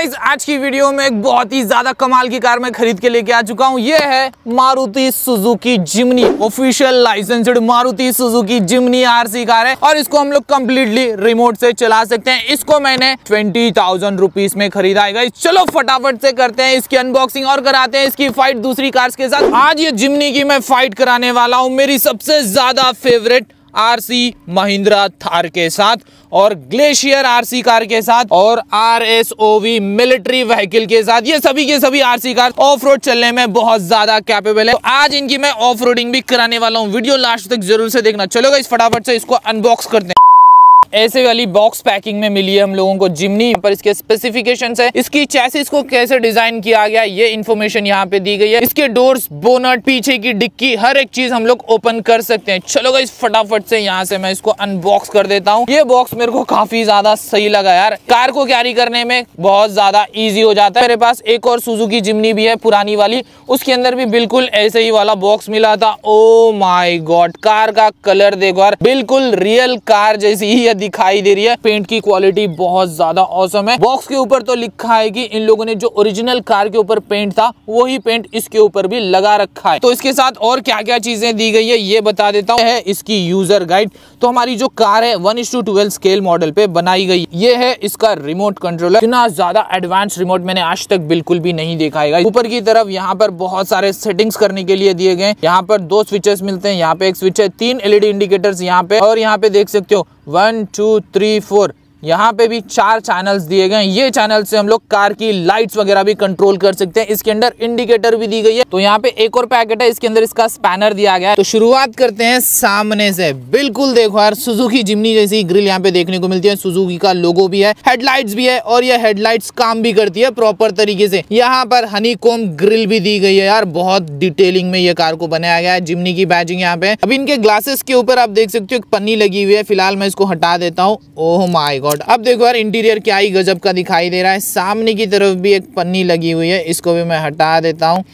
Guys आज की video में एक बहुत ही ज़्यादा कमाल की कार मैं खरीद के लेके आ चुका हूँ। ये है Maruti Suzuki Jimny. Official licensed Maruti Suzuki Jimny RC car है और इसको हम लोग कम्प्लीटली रिमोट से चला सकते हैं। इसको मैंने ट्वेंटी थाउज़ेंड रुपीज़ में खरीदा है गाइज़ चलो फटाफट से करते हैं इसकी अनबॉक्सिंग और कराते हैं इसकी फाइट दूसरी कार्स के साथ। आज ये जिमनी की मैं फाइट कराने वाला हूँ। मेरी सबसे ज़्यादा फेवरेट आरसी महिंद्रा थार के साथ और ग्लेशियर आरसी कार के साथ और R S O V military vehicle के साथ। ये सभी के सभी आरसी कार ऑफ़ रोड चलने में बहुत ज़्यादा कैपेबल है। तो आज इनकी मैं ऑफ़ रोडिंग भी कराने वाला हूँ। वीडियो लास्ट तक ज़रूर से देखना। चलो इस फटाफट से इसको अनबॉक्स करते हैं। ऐसे वाली बॉक्स पैकिंग में मिली है हम लोगों को जिमनी पर इसके स्पेसिफिकेशन है। इसकी चैसिस को कैसे डिज़ाइन किया गया, ये इन्फॉर्मेशन यहाँ पे दी गई है। इसके डोर्स बोनट पीछे की डिक्की, हर एक चीज़ हम लोग ओपन कर सकते हैं। चलो इस फटाफट से यहाँ से मैं इसको अनबॉक्स कर देता हूँ। ये बॉक्स मेरे को काफ़ी ज़्यादा सही लगा यार। कार को कैरी करने में बहुत ज़्यादा ईजी हो जाता है। मेरे पास एक और सुजुकी जिमनी भी है, पुरानी वाली। उसके अंदर भी बिल्कुल ऐसे ही वाला बॉक्स मिला था। ओ माई गॉड कार का कलर देखो यार। बिल्कुल रियल कार जैसी ही दिखाई दे रही है। पेंट की क्वालिटी बहुत ज़्यादा औसम है। बॉक्स के ऊपर तो लिखा है कि इन लोगों ने जो ओरिजिनल कार के ऊपर पेंट था, वही पेंट इसके ऊपर भी लगा रखा है। तो इसके साथ और क्या क्या चीज़ें दी गई है, ये बता देता हूँ। है इसकी यूज़र गाइड तो हमारी जो कार है वन इस स्केल मॉडल पे बनाई गई। ये है इसका रिमोट कंट्रोलर इतना ज़्यादा एडवांस रिमोट मैंने आज तक बिल्कुल भी नहीं देखा है। ऊपर की तरफ़ यहाँ पर बहुत सारे सेटिंग्स करने के लिए दिए गए यहाँ पर दो स्विचेस मिलते हैं। यहाँ पे एक स्विच है, तीन एलईडी इंडिकेटर्स यहाँ पे और यहाँ पे देख सकते हो वन टू थ्री फोर यहाँ पे भी चार चैनल्स दिए गए हैं। ये चैनल से हम लोग कार की लाइट्स वगैरह भी कंट्रोल कर सकते हैं। इसके अंदर इंडिकेटर भी दी गई है। तो यहाँ पे एक और पैकेट है। इसके अंदर इसका स्पैनर दिया गया है। तो शुरुआत करते हैं सामने से। बिल्कुल देखो यार सुजुकी जिमनी जैसी ग्रिल यहाँ पे देखने को मिलती है। सुजुकी का लोगो भी है हेडलाइट्स भी है और ये हेडलाइट्स काम भी करती है प्रॉपर तरीके से। यहाँ पर हनी ग्रिल भी दी गई है यार। बहुत डिटेलिंग में ये कार को बनाया गया है। जिमनी की बैजिंग यहाँ पे अब इनके ग्लासेस के ऊपर आप देख सकते हो, एक पन्नी लगी हुई है। फ़िलहाल मैं इसको हटा देता हूँ। ओह माई गॉड गॉड अब देखो यार इंटीरियर क्या ही गजब का दिखाई दे रहा है। सामने की तरफ़ भी एक पन्नी लगी हुई है, इसको भी मैं हटा देता हूँ।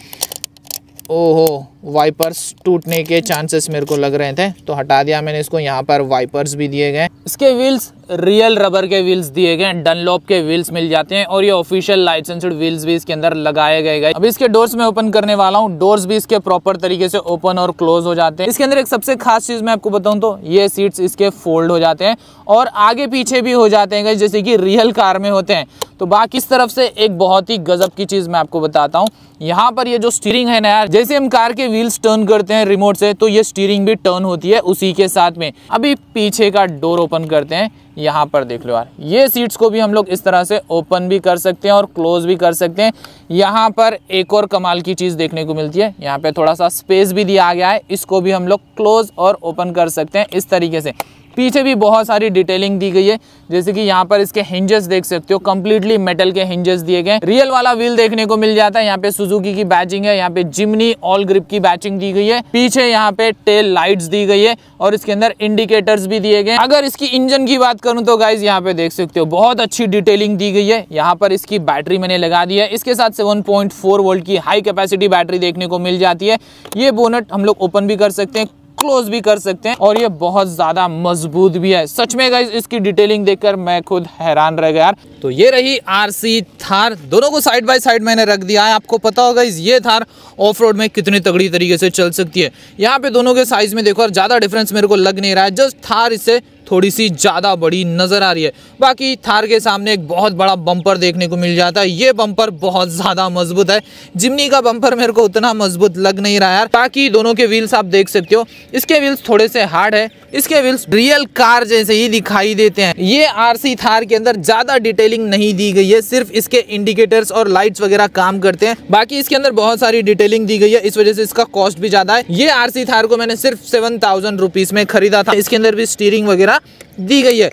ओहो। वाइपर्स टूटने के चांसेस मेरे को लग रहे थे तो हटा दिया मैंने इसको। यहाँ पर वाइपर्स भी दिए गए। इसके व्हील्स रियल रबर के व्हील्स दिए गए डनलॉप के व्हील्स मिल जाते हैं और ये ऑफिशियल लाइसेंसड व्हील्स भी इसके अंदर लगाए गए गए। अब इसके डोर्स में ओपन करने वाला हूँ। डोर्स भी इसके प्रॉपर तरीके से ओपन और क्लोज हो जाते हैं। इसके अंदर एक सबसे खास चीज़ मैं आपको बताऊँ तो ये सीट्स इसके फोल्ड हो जाते हैं और आगे पीछे भी हो जाते हैं जैसे कि रियल कार में होते हैं। तो बाकी इस तरफ़ से एक बहुत ही गजब की चीज़ मैं आपको बताता हूँ। यहाँ पर ये जो स्टीयरिंग है ना यार, जैसे हम कार के व्हील्स टर्न करते हैं रिमोट से तो ये स्टीयरिंग भी टर्न होती है उसी के साथ में। अभी पीछे का डोर ओपन करते हैं, यहाँ पर देख लो यार। ये सीट्स को भी हम लोग इस तरह से ओपन भी कर सकते हैं और क्लोज भी कर सकते हैं। यहाँ पर एक और कमाल की चीज़ देखने को मिलती है। यहाँ पे थोड़ा सा स्पेस भी दिया गया है, इसको भी हम लोग क्लोज और ओपन कर सकते हैं इस तरीके से। पीछे भी बहुत सारी डिटेलिंग दी गई है। जैसे कि यहाँ पर इसके हिंजेस देख सकते हो कंप्लीटली मेटल के हिंजेस दिए गए रियल वाला व्हील देखने को मिल जाता है। यहाँ पे सुजुकी की बैचिंग है, यहाँ पे जिमनी ऑल ग्रिप की बैचिंग दी गई है। पीछे यहाँ पे टेल लाइट्स दी गई है और इसके अंदर इंडिकेटर्स भी दिए गए अगर इसकी इंजन की बात करूँ तो गाइज़ यहाँ पे देख सकते हो, बहुत अच्छी डिटेलिंग दी गई है। यहाँ पर इसकी बैटरी मैंने लगा दी है। इसके साथ सेवन वोल्ट की हाई कैपेसिटी बैटरी देखने को मिल जाती है। ये बोनट हम लोग ओपन भी कर सकते हैं। क्लोज भी कर सकते हैं और ये बहुत ज़्यादा मज़बूत भी है। सच में गाइज़ इसकी डिटेलिंग देखकर मैं खुद हैरान रह गया तो ये रही आरसी थार। दोनों को साइड बाय साइड मैंने रख दिया है। आपको पता होगा इस ये थार ऑफ़ रोड में कितनी तगड़ी तरीके से चल सकती है। यहाँ पे दोनों के साइज़ में देखो ज़्यादा डिफरेंस मेरे को लग नहीं रहा है। जस्ट थार इससे थोड़ी सी ज़्यादा बड़ी नज़र आ रही है। बाकी थार के सामने एक बहुत बड़ा बम्पर देखने को मिल जाता है। ये बम्पर बहुत ज़्यादा मज़बूत है। जिमनी का बम्पर मेरे को उतना मज़बूत लग नहीं रहा यार। बाकी दोनों के व्हील्स आप देख सकते हो। इसके व्हील्स थोड़े से हार्ड है। इसके व्हील्स रियल कार जैसे ही दिखाई देते हैं। ये आरसी थार के अंदर ज़्यादा डिटेलिंग नहीं दी गई है। सिर्फ़ इसके इंडिकेटर्स और लाइट्स वगैरह काम करते हैं। बाकी इसके अंदर बहुत सारी डिटेलिंग दी गई है। इस वजह से इसका कॉस्ट भी ज़्यादा है। ये आरसी थार को मैंने सिर्फ़ सेवन थाउज़ेंड में खरीदा था। इसके अंदर भी स्टीयरिंग वगैरह दी गई है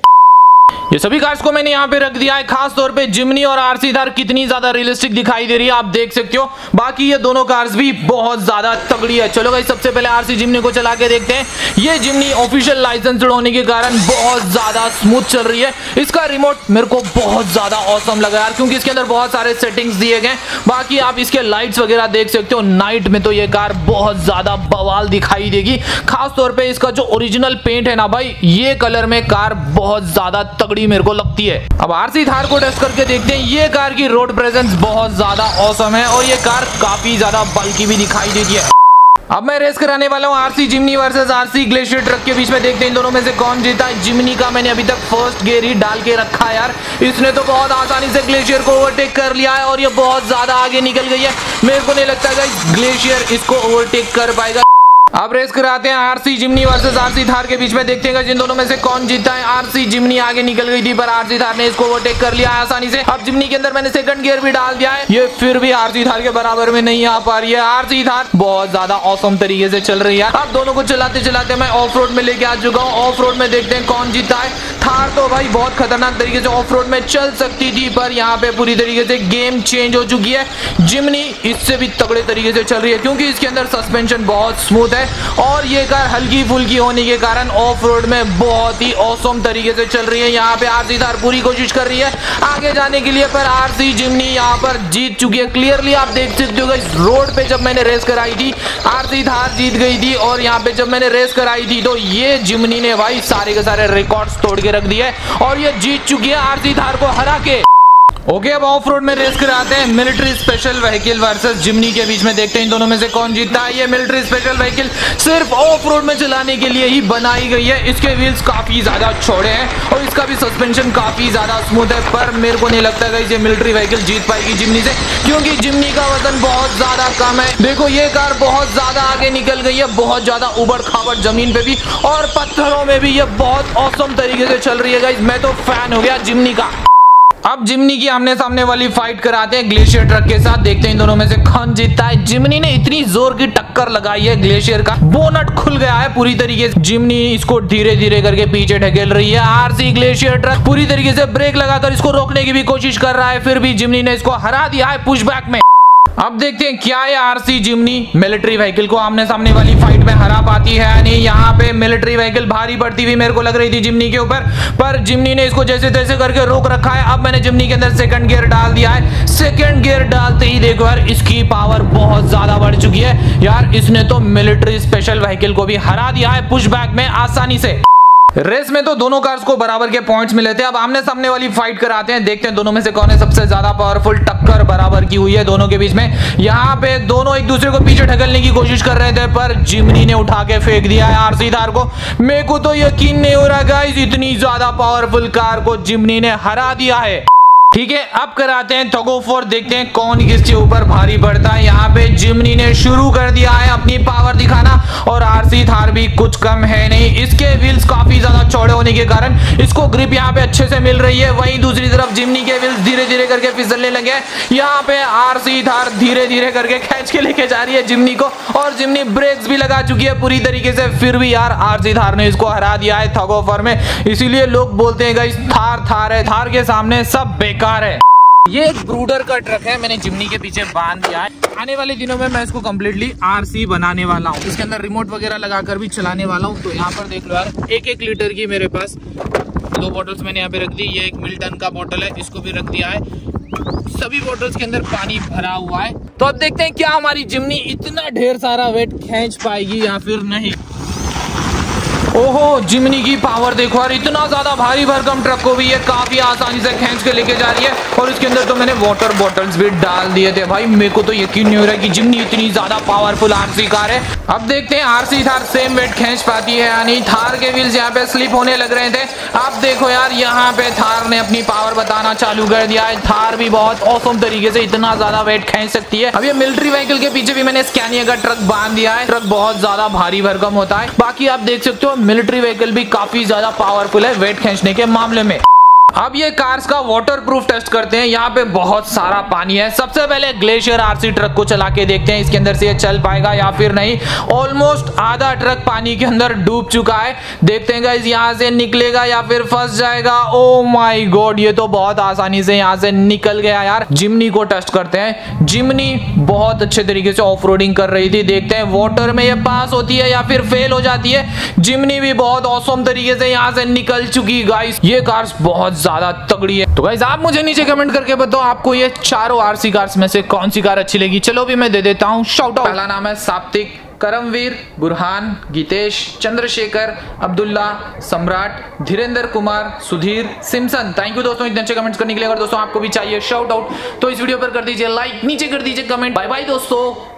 ये सभी कार्स को मैंने यहाँ पे रख दिया है। खास तौर पे जिमनी और आरसी थार कितनी ज़्यादा रियलिस्टिक दिखाई दे रही है, आप देख सकते हो। बाकी ये दोनों कार्स भी बहुत ज़्यादा तगड़ी है। चलो भाई सबसे पहले आरसी जिमनी को चला के देखते हैं। ये जिमनी ऑफिशियल लाइसेंस होने के कारण बहुत ज़्यादा स्मूथ चल रही है। इसका रिमोट मेरे को बहुत ज़्यादा औसम लगा यार, क्योंकि इसके अंदर बहुत सारे सेटिंग्स दिए गए बाकी आप इसके लाइट्स वगैरह देख सकते हो। नाइट में तो ये कार बहुत ज़्यादा बवाल दिखाई देगी। खासतौर पर इसका जो ओरिजिनल पेंट है ना भाई, ये कलर में कार बहुत ज़्यादा तगड़ी मेरे को लगती है। अब आरसी थार को टेस्ट करके देखते हैं। ये कार की रोड प्रेजेंस बहुत ज़्यादा औसम है और ये कार काफ़ी ज़्यादा बल्कि भी दिखाई देती है। अब मैं रेस कराने वाला हूँ RC Jimny versus RC glacier truck के बीच में। देखते हैं इन दोनों में से कौन जीता है। जिमनी का मैंने अभी तक फ़र्स्ट गेयर ही डाल के रखा है यार। इसने तो बहुत आसानी से ग्लेशियर को ओवरटेक कर लिया है और ये बहुत ज़्यादा आगे निकल गई है। मेरे को नहीं लगता ग्लेशियर इसको ओवरटेक कर पाएगा। अब रेस कराते हैं RC Jimny versus RC Thar के बीच में देखते हैं जिन दोनों में से कौन जीता है। आरसी जिमनी आगे निकल गई थी, पर आरसी थार ने इसको ओवरटेक कर लिया आसानी से। अब जिमनी के अंदर मैंने सेकंड गियर भी डाल दिया है। ये फिर भी आरसी थार के बराबर में नहीं आ पा रही है। आरसी थार बहुत ज़्यादा औसम तरीके से चल रही है। अब दोनों को चलाते चलाते मैं ऑफ़ रोड में लेके आ चुका हूँ। ऑफ़ रोड में देखते हैं कौन जीता है। थार तो भाई बहुत खतरनाक तरीके से ऑफ़ रोड में चल सकती थी, पर यहाँ पे पूरी तरीके से गेम चेंज हो चुकी है। जिमनी इससे भी तगड़े तरीके से चल रही है, क्योंकि इसके अंदर सस्पेंशन बहुत स्मूथ है और ये कार हल्की फुल्की होने के कारण ऑफ़ रोड में बहुत ही औसम तरीके से चल रही है। यहाँ पे आरसी थार पूरी कोशिश कर रही है आगे जाने के लिए, पर आरसी जिमनी यहाँ पर जीत चुकी है। क्लियरली आप देख सकते हो इस रोड पे जब मैंने रेस कराई थी आरसी थार जीत गई थी और यहाँ पे जब मैंने रेस कराई थी तो ये जिमनी ने भाई सारे के सारे रिकॉर्ड्स तोड़ के रख दिया है और ये जीत चुकी है आरती धार को हरा के। ओके, अब ऑफ़ रोड में रेस कराते हैं। Military special vehicle versus Jimny के बीच में देखते हैं इन दोनों में से कौन जीतता है। ये मिलिट्री स्पेशल व्हीकल सिर्फ़ ऑफ़ रोड में चलाने के लिए ही बनाई गई है। इसके व्हील्स काफ़ी ज़्यादा छोड़े हैं और इसका भी सस्पेंशन काफ़ी ज़्यादा स्मूथ है। पर मेरे को नहीं लगता है ये मिलिट्री व्हीकल जीत पाएगी जिमनी से, क्योंकि जिमनी का वज़न बहुत ज़्यादा कम है। देखो, ये कार बहुत ज़्यादा आगे निकल गई है। बहुत ज़्यादा उबड़ खाबड़ ज़मीन पे भी और पत्थरों में भी। ये बहुत औसम तरीके से चल रही है मैं तो फ़ैन हो गया जिमनी का। अब जिमनी की आमने सामने वाली फाइट कराते हैं ग्लेशियर ट्रक के साथ। देखते हैं इन दोनों में से कौन जीतता है। जिमनी ने इतनी ज़ोर की टक्कर लगाई है ग्लेशियर का। बोनट खुल गया है पूरी तरीके से। जिमनी इसको धीरे धीरे करके पीछे ढकेल रही है आरसी ग्लेशियर ट्रक पूरी तरीके से ब्रेक लगाकर इसको रोकने की भी कोशिश कर रहा है। फिर भी जिमनी ने इसको हरा दिया है पुशबैक में। अब देखते हैं क्या ये आरसी जिमनी मिलिट्री व्हीकल को आमने सामने वाली फाइट में हरा पाती है यानी यहाँ पे मिलिट्री व्हीकल भारी पड़ती हुई मेरे को लग रही थी जिमनी के ऊपर, पर जिमनी ने इसको जैसे तैसे करके रोक रखा है। अब मैंने जिमनी के अंदर सेकंड गियर डाल दिया है। सेकंड गियर डालते ही देखो यार, इसकी पावर बहुत ज़्यादा बढ़ चुकी है। यार, इसने तो मिलिट्री स्पेशल व्हीकल को भी हरा दिया है। पुश में आसानी से। रेस में तो दोनों कार्स को बराबर के पॉइंट्स मिले थे। अब आमने सामने वाली फाइट कराते हैं। देखते हैं दोनों में से कौन है सबसे ज़्यादा पावरफुल टक्कर बराबर की हुई है दोनों के बीच में। यहाँ पे दोनों एक दूसरे को पीछे ढकलने की कोशिश कर रहे थे, पर जिमनी ने उठा के फेंक दिया है आरसी थार को। मेरे को तो यकीन नहीं हो रहा गाइज़ इतनी ज़्यादा पावरफुल कार को जिमनी ने हरा दिया है। ठीक है, अब कराते हैं थगो फोर, देखते हैं कौन किसके ऊपर भारी पड़ता है। यहाँ पे जिमनी ने शुरू कर दिया है अपनी पावर दिखाना और आरसी थार भी कुछ कम है नहीं। इसके व्हील्स काफ़ी ज़्यादा चौड़े होने के कारण इसको ग्रिप यहाँ पे अच्छे से मिल रही है। वहीं दूसरी तरफ़ जिमनी के व्हील्स धीरे धीरे करके फिसलने लगे यहाँ पे आरसी थार धीरे धीरे करके खेच के लेके जा रही है जिमनी को और जिमनी ब्रेक्स भी लगा चुकी है पूरी तरीके से। फिर भी यार आरसी थार ने इसको हरा दिया है थगोफर में। इसीलिए लोग बोलते हैं थार थार है, थार के सामने सब बेकार कार है। ये एक ब्रूडर का ट्रक है, मैंने जिमनी के पीछे बाँध दिया है। आने वाले दिनों में मैं इसको कम्प्लीटली आरसी बनाने वाला हूँ। इसके अंदर रिमोट वगैरह लगाकर भी चलाने वाला हूँ। तो यहाँ पर देख लो यार एक एक लीटर की मेरे पास दो बॉटल्स मैंने यहाँ पे रख दी। ये एक मिल्टन का बॉटल है, इसको भी रख दिया है। सभी बॉटल्स के अंदर पानी भरा हुआ है। तो अब देखते हैं क्या हमारी जिमनी इतना ढेर सारा वेट खींच पाएगी या फिर नहीं। ओहो, जिमनी की पावर देखो और इतना ज़्यादा भारी भरकम ट्रक को भी ये काफ़ी आसानी से खींच के लेके जा रही है। और इसके अंदर तो मैंने वाटर बॉटल्स भी डाल दिए थे। भाई, मेरे को तो यकीन नहीं हो रहा कि जिमनी इतनी ज़्यादा पावरफुल आरसी कार है। अब देखते हैं आरसी थार सेम वेट खींच पाती है यानी थार के व्हील्स यहाँ पे स्लिप होने लग रहे थे। अब देखो यार, यहाँ पे थार ने अपनी पावर बताना चालू कर दिया है। थार भी बहुत औसम तरीके से इतना ज़्यादा वेट खींच सकती है। अब ये मिलिट्री व्हीकल के पीछे भी मैंने स्कैनिया का ट्रक बाँध दिया है। ट्रक बहुत ज़्यादा भारी भरकम होता है। बाकी आप देख सकते हो मिलिट्री व्हीकल भी काफ़ी ज़्यादा पावरफुल है वेट खींचने के मामले में। अब ये कार्स का वाटर प्रूफ टेस्ट करते हैं। यहाँ पे बहुत सारा पानी है। सबसे पहले ग्लेशियर आरसी ट्रक को चला के देखते हैं। इसके अंदर से ये चल पाएगा या फिर नहीं। ऑलमोस्ट आधा ट्रक पानी के अंदर डूब चुका है। देखते हैं गाइज़ यहाँ से निकलेगा या फिर फंस जाएगा। ओ माई गॉड ये तो बहुत आसानी से यहाँ से निकल गया यार। जिमनी को टेस्ट करते हैं। जिमनी बहुत अच्छे तरीके से ऑफ़ कर रही थी। देखते हैं वाटर में ये पास होती है या फिर फेल हो जाती है। जिमनी भी बहुत औसम तरीके से यहाँ से निकल चुकी गाइस ये कार्स बहुत ज़्यादा तगड़ी है। तो गाइज़ आप मुझे नीचे कमेंट करके बताओ, आपको ये चारों आरसी कार्स में से कौन सी कार अच्छी लगी? चलो भी मैं दे देता हूँ शाउट आउट पहला नाम है साप्तिक Karambir, Burhan, Geetesh, Chandrashekhar, Abdullah, Samrat Dhirendra Kumar, Sudhir, Simson. Thank you दोस्तों, इतने अच्छे कमेंट्स करने के लिए अगर दोस्तों आपको भी चाहिए शाउट आउट तो इस वीडियो पर कर दीजिए लाइक नीचे कर दीजिए कमेंट बाय बाय दोस्तों।